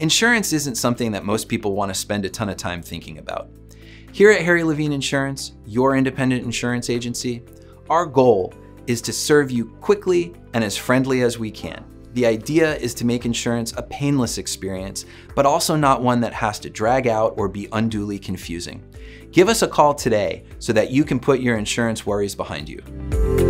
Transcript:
Insurance isn't something that most people want to spend a ton of time thinking about. Here at Harry Levine Insurance, your independent insurance agency, our goal is to serve you quickly and as friendly as we can. The idea is to make insurance a painless experience, but also not one that has to drag out or be unduly confusing. Give us a call today so that you can put your insurance worries behind you.